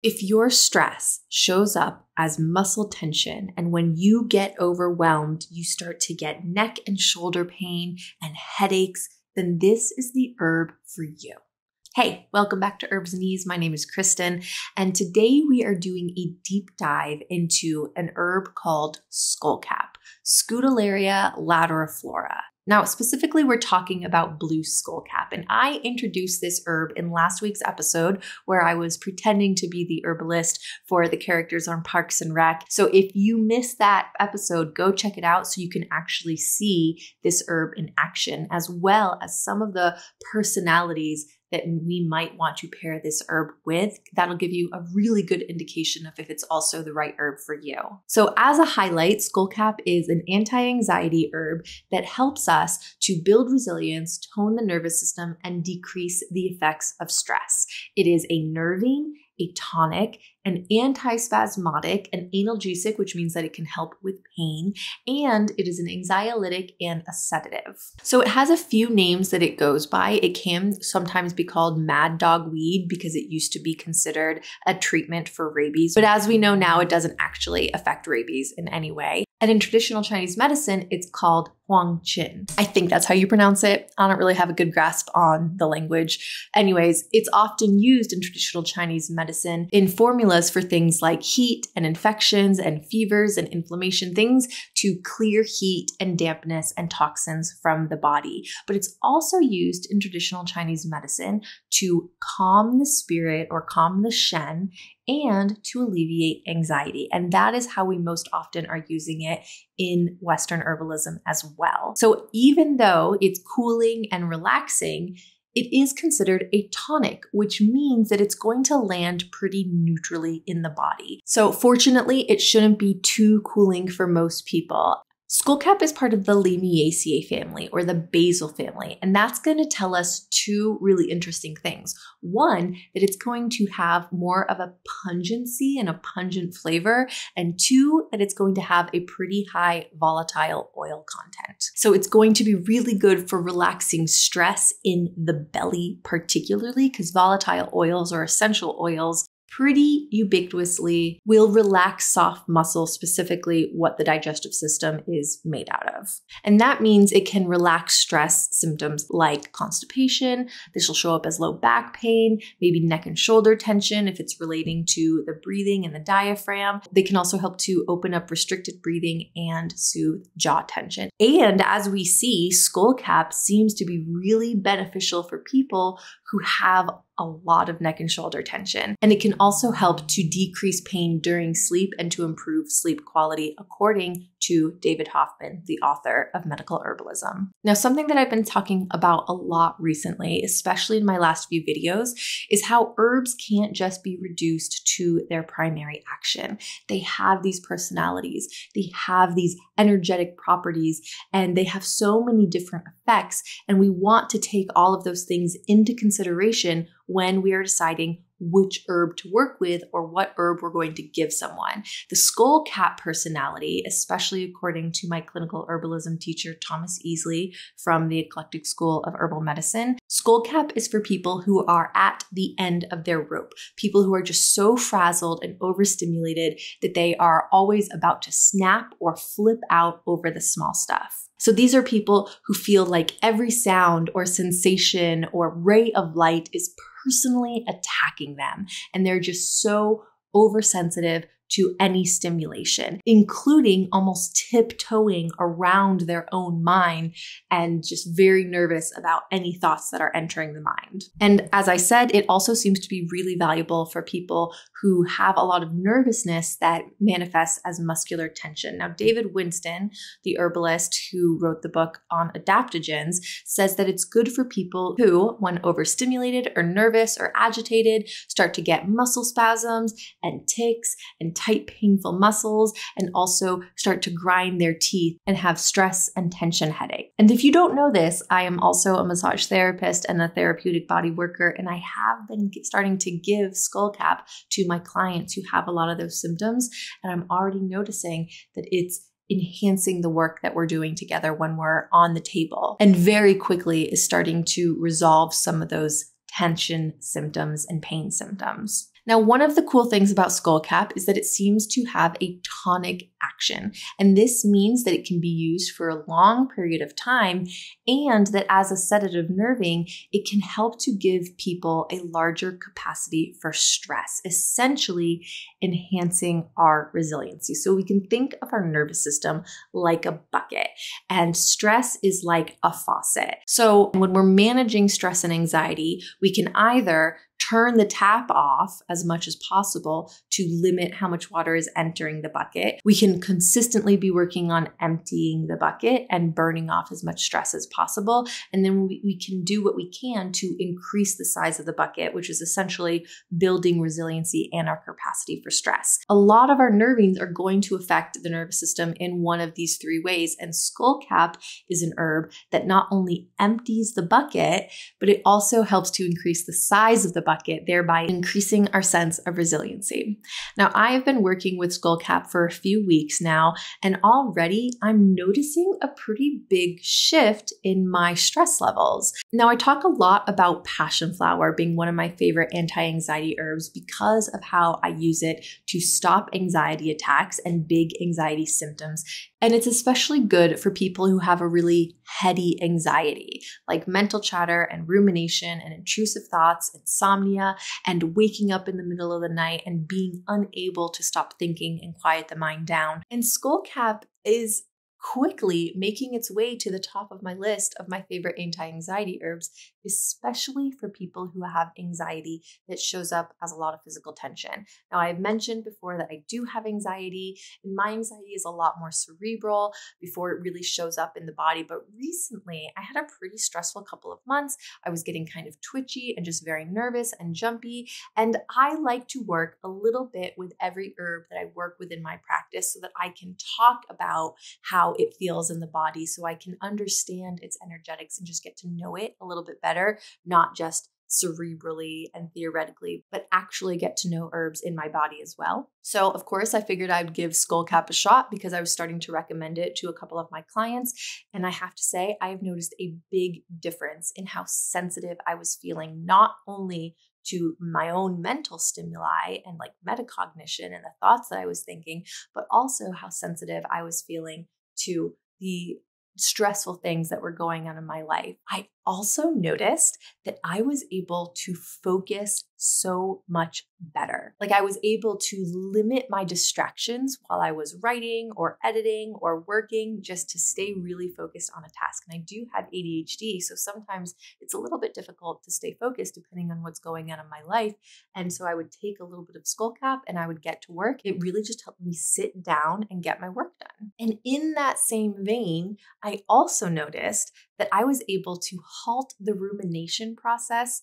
If your stress shows up as muscle tension, and when you get overwhelmed, you start to get neck and shoulder pain and headaches, then this is the herb for you. Hey, welcome back to Herbs and Ease. My name is Kristen, and today we are doing a deep dive into an herb called skullcap, Scutellaria lateriflora. Now, specifically, we're talking about blue skullcap, and I introduced this herb in last week's episode where I was pretending to be the herbalist for the characters on Parks and Rec. So if you missed that episode, go check it out so you can actually see this herb in action, as well as some of the personalities that we might want to pair this herb with. That'll give you a really good indication of if it's also the right herb for you. So, as a highlight, skullcap is an anti anxiety herb that helps us to build resilience, tone the nervous system, and decrease the effects of stress. It is a nervine a tonic, an antispasmodic, an analgesic, which means that it can help with pain, and it is an anxiolytic and a sedative. So it has a few names that it goes by. It can sometimes be called mad dog weed because it used to be considered a treatment for rabies. But as we know now, it doesn't actually affect rabies in any way. And in traditional Chinese medicine, it's called Huang Qin. I think that's how you pronounce it. I don't really have a good grasp on the language. Anyways, it's often used in traditional Chinese medicine in formulas for things like heat and infections and fevers and inflammation, things to clear heat and dampness and toxins from the body. But it's also used in traditional Chinese medicine to calm the spirit or calm the shen and to alleviate anxiety. And that is how we most often are using it in Western herbalism as well. So even though it's cooling and relaxing, it is considered a tonic, which means that it's going to land pretty neutrally in the body. So, fortunately, it shouldn't be too cooling for most people. Skullcap is part of the Lamiaceae family or the basil family, and that's going to tell us two really interesting things. One, that it's going to have more of a pungency and a pungent flavor, and two, that it's going to have a pretty high volatile oil content. So it's going to be really good for relaxing stress in the belly, particularly because volatile oils or essential oils pretty ubiquitously will relax soft muscle, specifically what the digestive system is made out of. And that means it can relax stress symptoms like constipation. This will show up as low back pain, maybe neck and shoulder tension if it's relating to the breathing and the diaphragm. They can also help to open up restricted breathing and soothe jaw tension. And as we see, skull cap seems to be really beneficial for people who have a lot of neck and shoulder tension. And it can also help to decrease pain during sleep and to improve sleep quality, according to David Hoffmann, the author of Medical Herbalism. Now, something that I've been talking about a lot recently, especially in my last few videos, is how herbs can't just be reduced to their primary action. They have these personalities, they have these energetic properties, and they have so many different effects. And we want to take all of those things into consideration when we are deciding which herb to work with or what herb we're going to give someone. The skull cap personality, especially according to my clinical herbalism teacher, Thomas Easley from the Eclectic School of Herbal Medicine, skull cap is for people who are at the end of their rope, people who are just so frazzled and overstimulated that they are always about to snap or flip out over the small stuff. So these are people who feel like every sound or sensation or ray of light is personally attacking them. And they're just so oversensitive to any stimulation, including almost tiptoeing around their own mind and just very nervous about any thoughts that are entering the mind. And as I said, it also seems to be really valuable for people who have a lot of nervousness that manifests as muscular tension. Now, David Winston, the herbalist who wrote the book on adaptogens, says that it's good for people who, when overstimulated or nervous or agitated, start to get muscle spasms and tics and tight, painful muscles and also start to grind their teeth and have stress and tension headache. And if you don't know this, I am also a massage therapist and a therapeutic body worker, and I have been starting to give skullcap to my clients who have a lot of those symptoms. And I'm already noticing that it's enhancing the work that we're doing together when we're on the table and very quickly is starting to resolve some of those tension symptoms and pain symptoms. Now, one of the cool things about Skullcap is that it seems to have a tonic action. And this means that it can be used for a long period of time and that as a sedative nervine, it can help to give people a larger capacity for stress, essentially enhancing our resiliency. So we can think of our nervous system like a bucket and stress is like a faucet. So when we're managing stress and anxiety, we can either turn the tap off as much as possible to limit how much water is entering the bucket. We can consistently be working on emptying the bucket and burning off as much stress as possible. And then we, we can do what we can to increase the size of the bucket, which is essentially building resiliency and our capacity for stress. A lot of our nervines are going to affect the nervous system in one of these three ways. And skullcap is an herb that not only empties the bucket, but it also helps to increase the size of the bucket, thereby increasing our sense of resiliency. Now, I have been working with Skullcap for a few weeks now, and already I'm noticing a pretty big shift in my stress levels. Now, I talk a lot about passion flower being one of my favorite anti anxiety herbs because of how I use it to stop anxiety attacks and big anxiety symptoms and it's especially good for people who have a really heady anxiety, like mental chatter and rumination and intrusive thoughts, insomnia, and waking up in the middle of the night and being unable to stop thinking and quiet the mind down. And Skullcap is quickly making its way to the top of my list of my favorite anti anxiety herbs, especially for people who have anxiety that shows up as a lot of physical tension. Now, I've mentioned before that I do have anxiety, and my anxiety is a lot more cerebral before it really shows up in the body. But recently, I had a pretty stressful couple of months. I was getting kind of twitchy and just very nervous and jumpy. And I like to work a little bit with every herb that I work with in my practice so that I can talk about how how it feels in the body so I can understand its energetics and just get to know it a little bit better, not just cerebrally and theoretically, but actually get to know herbs in my body as well. So, of course, I figured I'd give Skullcap a shot because I was starting to recommend it to a couple of my clients. And I have to say, I have noticed a big difference in how sensitive I was feeling, not only to my own mental stimuli and like metacognition and the thoughts that I was thinking, but also how sensitive I was feeling to the stressful things that were going on in my life. I also noticed that I was able to focus so much better. Like I was able to limit my distractions while I was writing or editing or working just to stay really focused on a task. And I do have ADHD, so sometimes it's a little bit difficult to stay focused depending on what's going on in my life. And so I would take a little bit of skullcap and I would get to work. It really just helped me sit down and get my work done. And in that same vein, I also noticed that I was able to halt the rumination process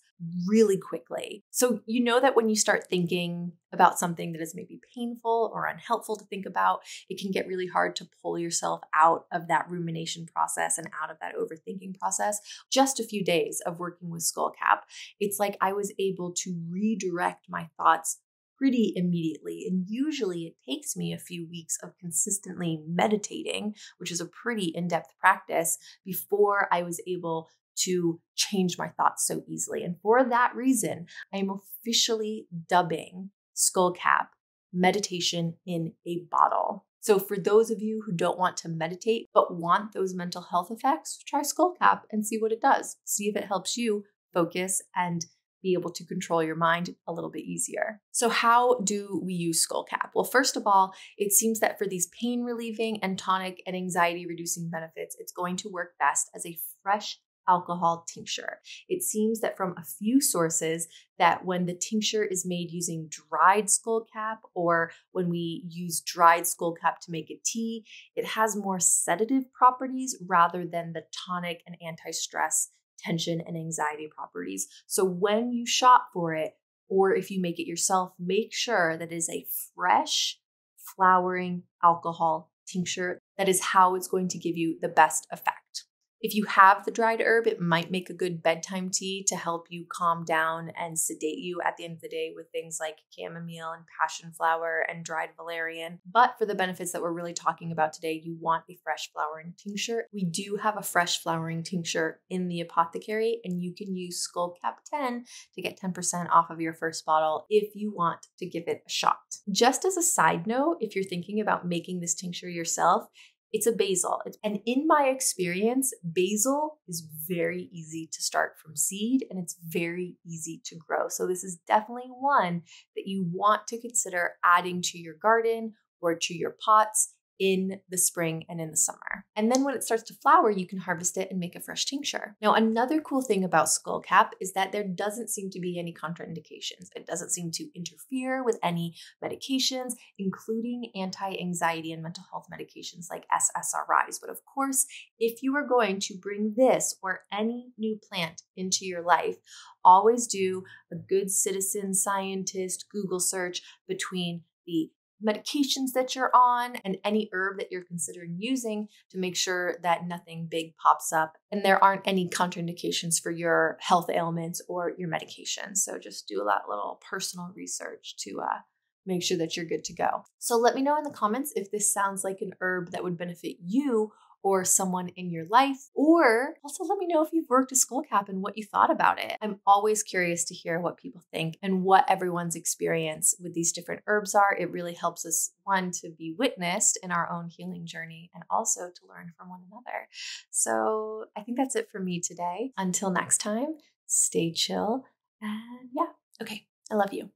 really quickly. So, you know that when you start thinking about something that is maybe painful or unhelpful to think about, it can get really hard to pull yourself out of that rumination process and out of that overthinking process. Just a few days of working with Skullcap, it's like I was able to redirect my thoughts pretty immediately. And usually it takes me a few weeks of consistently meditating, which is a pretty in depth practice, before I was able to change my thoughts so easily. And for that reason, I am officially dubbing Skullcap meditation in a bottle. So, for those of you who don't want to meditate but want those mental health effects, try Skullcap and see what it does. See if it helps you focus and be able to control your mind a little bit easier. So, how do we use Skullcap? Well, first of all, it seems that for these pain relieving and tonic and anxiety reducing benefits, it's going to work best as a fresh alcohol tincture. It seems that from a few sources that when the tincture is made using dried skullcap or when we use dried skullcap to make a tea, it has more sedative properties rather than the tonic and anti-stress tension and anxiety properties. So when you shop for it, or if you make it yourself, make sure that it is a fresh, flowering alcohol tincture. That is how it's going to give you the best effect. If you have the dried herb, it might make a good bedtime tea to help you calm down and sedate you at the end of the day with things like chamomile and passion flower and dried valerian. But for the benefits that we're really talking about today, you want a fresh flowering tincture. We do have a fresh flowering tincture in the apothecary, and you can use Skullcap 10 to get 10% off of your first bottle if you want to give it a shot. Just as a side note, if you're thinking about making this tincture yourself, it's a basil. And in my experience, basil is very easy to start from seed and it's very easy to grow. So, this is definitely one that you want to consider adding to your garden or to your pots in the spring and in the summer. And then when it starts to flower, you can harvest it and make a fresh tincture. Now, another cool thing about skullcap is that there doesn't seem to be any contraindications. It doesn't seem to interfere with any medications, including anti anxiety and mental health medications like SSRIs. But of course, if you are going to bring this or any new plant into your life, always do a good citizen scientist Google search between the medications that you're on and any herb that you're considering using to make sure that nothing big pops up and there aren't any contraindications for your health ailments or your medications. So just do a lot little personal research to uh, make sure that you're good to go. So let me know in the comments if this sounds like an herb that would benefit you or someone in your life. Or also let me know if you've worked a skull cap and what you thought about it. I'm always curious to hear what people think and what everyone's experience with these different herbs are. It really helps us, one, to be witnessed in our own healing journey and also to learn from one another. So I think that's it for me today. Until next time, stay chill. And yeah, okay, I love you.